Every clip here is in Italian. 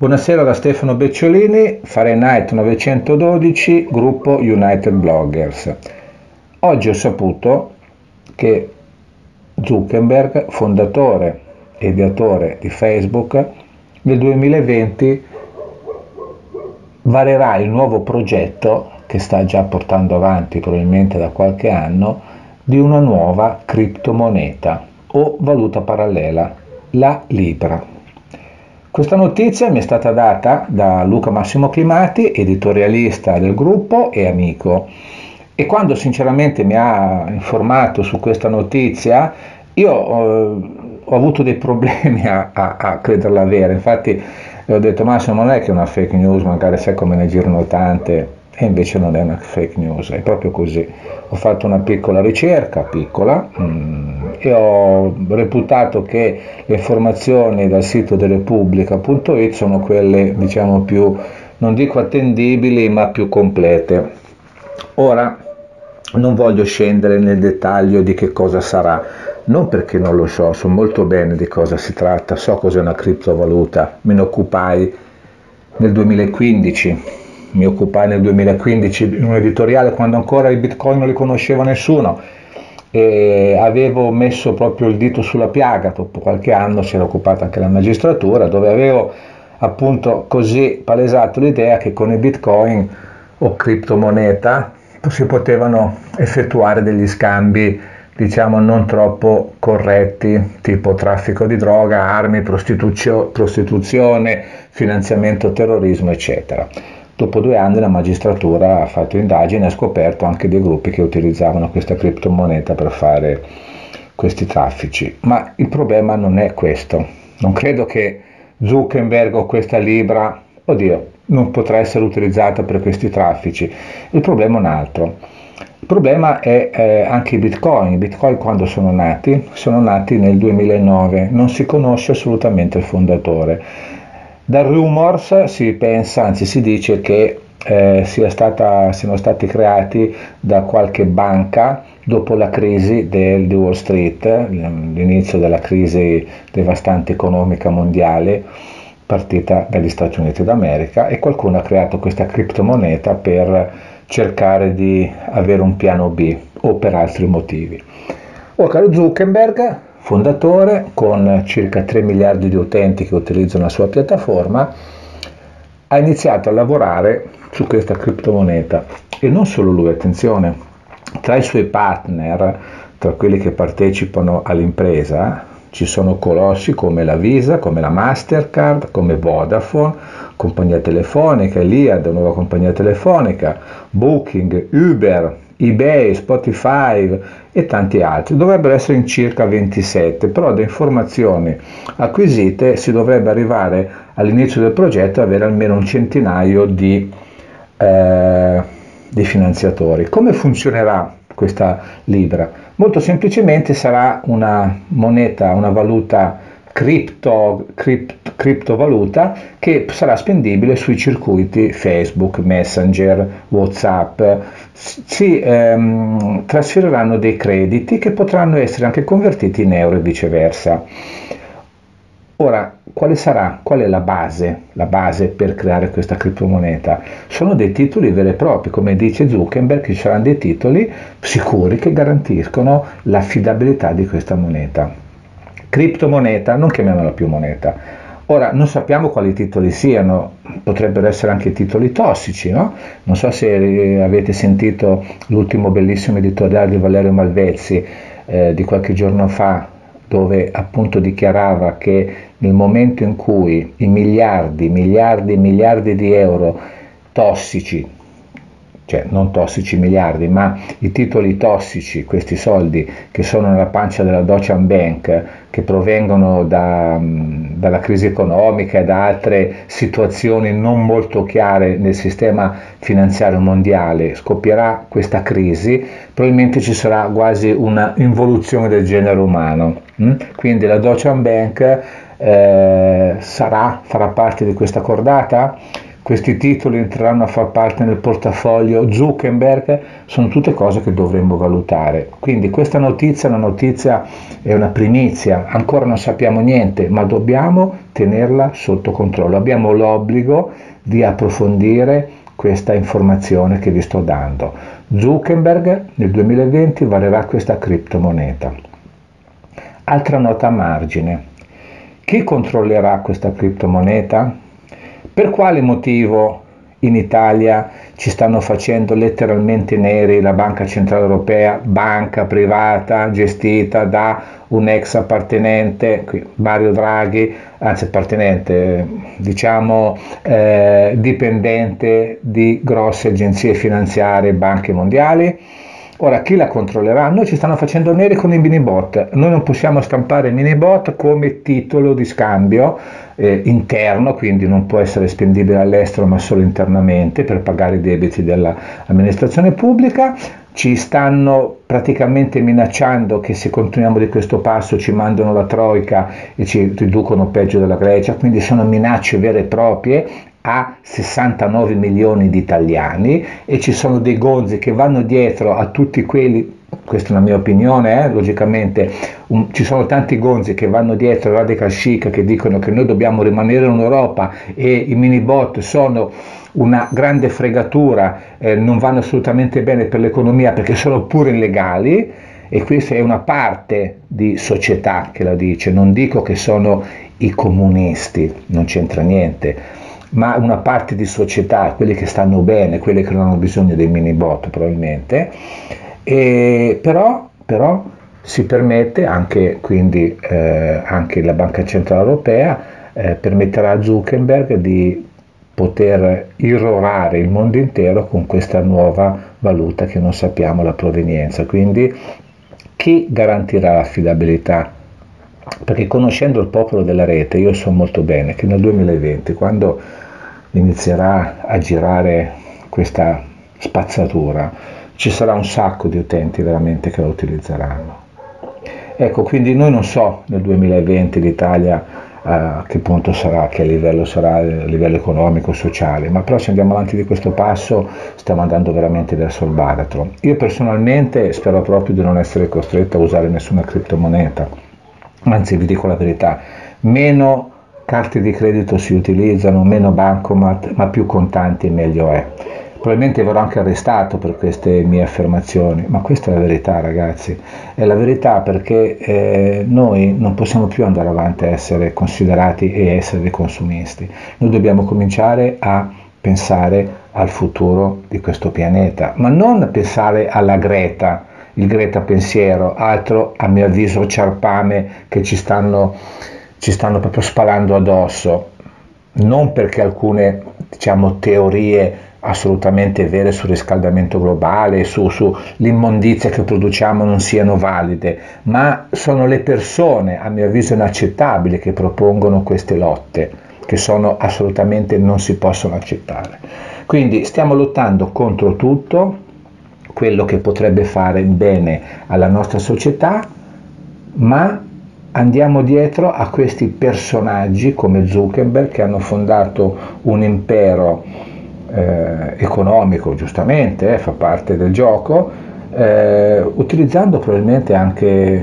Buonasera da Stefano Becciolini, Fahrenheit 912, gruppo United Bloggers. Oggi ho saputo che Zuckerberg, fondatore e ideatore di Facebook, nel 2020 varerà il nuovo progetto che sta già portando avanti probabilmente da qualche anno di una nuova criptomoneta o valuta parallela, la Libra. Questa notizia mi è stata data da Luca Massimo Climati, editorialista del gruppo e amico. E quando sinceramente mi ha informato su questa notizia, io ho, ho avuto dei problemi a, a, a crederla vera. Infatti ho detto Massimo non è che è una fake news, magari sai come ne girano tante, e invece non è una fake news, è proprio così. Ho fatto una piccola ricerca, piccola, mm, e ho reputato che le informazioni dal sito delepubblica.it sono quelle diciamo più, non dico attendibili, ma più complete. Ora non voglio scendere nel dettaglio di che cosa sarà, non perché non lo so, so molto bene di cosa si tratta, so cos'è una criptovaluta, me ne occupai nel 2015, mi occupai nel 2015 in un editoriale quando ancora i bitcoin non li conosceva nessuno e avevo messo proprio il dito sulla piaga, dopo qualche anno si era occupata anche la magistratura, dove avevo appunto così palesato l'idea che con i bitcoin o criptomoneta si potevano effettuare degli scambi diciamo non troppo corretti, tipo traffico di droga, armi, prostituzio- prostituzione, finanziamento terrorismo, eccetera. Dopo due anni la magistratura ha fatto indagini e ha scoperto anche dei gruppi che utilizzavano questa criptomoneta per fare questi traffici. Ma il problema non è questo. Non credo che Zuckerberg o questa Libra, oddio, non potrà essere utilizzata per questi traffici. Il problema è un altro. Il problema è eh, anche i bitcoin. I bitcoin quando sono nati? Sono nati nel 2009, non si conosce assolutamente il fondatore dal rumors si pensa, anzi si dice che eh, sia stata, siano stati creati da qualche banca dopo la crisi del, di Wall Street, l'inizio della crisi devastante economica mondiale partita dagli Stati Uniti d'America e qualcuno ha creato questa criptomoneta per cercare di avere un piano B o per altri motivi. O caro Zuckerberg fondatore con circa 3 miliardi di utenti che utilizzano la sua piattaforma, ha iniziato a lavorare su questa criptomoneta. E non solo lui, attenzione, tra i suoi partner, tra quelli che partecipano all'impresa, ci sono colossi come la Visa, come la Mastercard, come Vodafone, compagnia telefonica, Iliad, nuova compagnia telefonica, Booking, Uber, eBay, Spotify e tanti altri. Dovrebbero essere in circa 27, però da informazioni acquisite si dovrebbe arrivare all'inizio del progetto ad avere almeno un centinaio di, eh, di finanziatori. Come funzionerà questa Libra? Molto semplicemente sarà una moneta, una valuta cripto, cript, criptovaluta che sarà spendibile sui circuiti Facebook, Messenger, Whatsapp. Si ehm, trasferiranno dei crediti che potranno essere anche convertiti in euro e viceversa. Ora, quale sarà? Qual è la base? La base per creare questa criptomoneta? Sono dei titoli veri e propri, come dice Zuckerberg, ci saranno dei titoli sicuri che garantiscono l'affidabilità di questa moneta criptomoneta, non chiamiamola più moneta. Ora, non sappiamo quali titoli siano, potrebbero essere anche titoli tossici, no? Non so se eh, avete sentito l'ultimo bellissimo editoriale di Valerio Malvezzi eh, di qualche giorno fa, dove appunto dichiarava che nel momento in cui i miliardi, miliardi, miliardi di euro tossici cioè non tossici miliardi, ma i titoli tossici, questi soldi che sono nella pancia della Deutsche Bank, che provengono da, dalla crisi economica e da altre situazioni non molto chiare nel sistema finanziario mondiale, scoppierà questa crisi, probabilmente ci sarà quasi una involuzione del genere umano. Mm? Quindi la Deutsche Bank eh, sarà, farà parte di questa cordata? Questi titoli entreranno a far parte nel portafoglio Zuckerberg, sono tutte cose che dovremmo valutare. Quindi questa notizia è una notizia, è una primizia, ancora non sappiamo niente, ma dobbiamo tenerla sotto controllo. Abbiamo l'obbligo di approfondire questa informazione che vi sto dando. Zuckerberg nel 2020 varerà questa criptomoneta. Altra nota a margine. Chi controllerà questa criptomoneta? Per quale motivo in Italia ci stanno facendo letteralmente neri la Banca Centrale Europea, banca privata gestita da un ex appartenente, Mario Draghi, anzi appartenente, diciamo eh, dipendente di grosse agenzie finanziarie, banche mondiali? Ora, chi la controllerà? Noi ci stanno facendo neri con i mini bot. Noi non possiamo stampare mini bot come titolo di scambio eh, interno, quindi non può essere spendibile all'estero ma solo internamente per pagare i debiti dell'amministrazione pubblica. Ci stanno praticamente minacciando che se continuiamo di questo passo ci mandano la troica e ci riducono peggio della Grecia, quindi sono minacce vere e proprie a 69 milioni di italiani e ci sono dei gonzi che vanno dietro a tutti quelli questa è la mia opinione, eh? logicamente um, ci sono tanti gonzi che vanno dietro radical chic che dicono che noi dobbiamo rimanere in Europa e i mini bot sono una grande fregatura, eh, non vanno assolutamente bene per l'economia perché sono pure illegali e questa è una parte di società che la dice, non dico che sono i comunisti, non c'entra niente ma una parte di società, quelli che stanno bene, quelli che non hanno bisogno dei mini bot probabilmente, e però, però si permette anche, quindi, eh, anche la Banca Centrale Europea eh, permetterà a Zuckerberg di poter irrorare il mondo intero con questa nuova valuta che non sappiamo la provenienza. Quindi chi garantirà l'affidabilità? Perché conoscendo il popolo della rete, io so molto bene che nel 2020, quando inizierà a girare questa spazzatura, ci sarà un sacco di utenti veramente che la utilizzeranno. Ecco, quindi noi non so nel 2020 l'Italia a che punto sarà, che livello sarà a livello economico, sociale, ma però se andiamo avanti di questo passo stiamo andando veramente verso il baratro. Io personalmente spero proprio di non essere costretto a usare nessuna criptomoneta, anzi vi dico la verità, meno carte di credito si utilizzano, meno bancomat, ma più contanti meglio è. Probabilmente verrò anche arrestato per queste mie affermazioni, ma questa è la verità ragazzi, è la verità perché eh, noi non possiamo più andare avanti a essere considerati e essere dei consumisti, noi dobbiamo cominciare a pensare al futuro di questo pianeta, ma non pensare alla Greta, il Greta pensiero, altro a mio avviso ciarpame che ci stanno ci stanno proprio spalando addosso, non perché alcune diciamo, teorie assolutamente vere sul riscaldamento globale, su, sull'immondizia che produciamo non siano valide, ma sono le persone, a mio avviso inaccettabili, che propongono queste lotte, che sono assolutamente non si possono accettare. Quindi stiamo lottando contro tutto quello che potrebbe fare bene alla nostra società, ma andiamo dietro a questi personaggi come Zuckerberg che hanno fondato un impero eh, economico, giustamente, eh, fa parte del gioco, eh, utilizzando probabilmente anche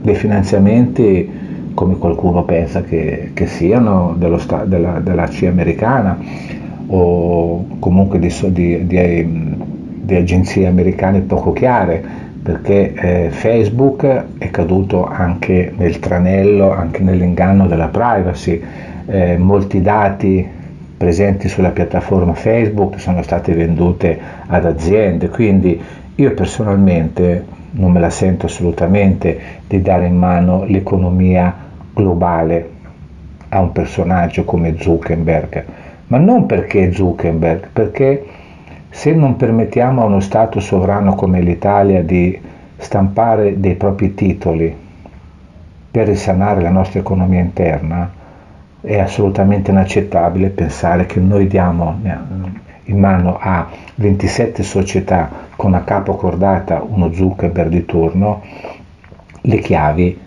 dei finanziamenti come qualcuno pensa che, che siano sta, della, della C americana o comunque di, di, di, di agenzie americane poco chiare perché eh, Facebook è caduto anche nel tranello, anche nell'inganno della privacy. Eh, molti dati presenti sulla piattaforma Facebook sono stati venduti ad aziende, quindi io personalmente non me la sento assolutamente di dare in mano l'economia globale a un personaggio come Zuckerberg, ma non perché Zuckerberg, perché se non permettiamo a uno Stato sovrano come l'Italia di stampare dei propri titoli per risanare la nostra economia interna, è assolutamente inaccettabile pensare che noi diamo in mano a 27 società con a capo cordata uno Zuckerberg di turno le chiavi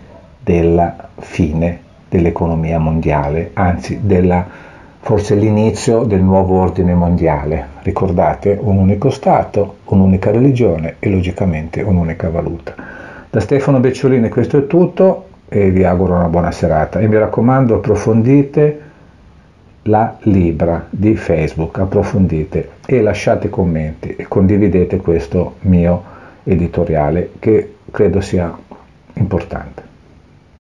della fine dell'economia mondiale, anzi della forse l'inizio del nuovo ordine mondiale. Ricordate, un unico Stato, un'unica religione e logicamente un'unica valuta. Da Stefano Becciolini questo è tutto e vi auguro una buona serata e mi raccomando approfondite la Libra di Facebook, approfondite e lasciate commenti e condividete questo mio editoriale che credo sia importante.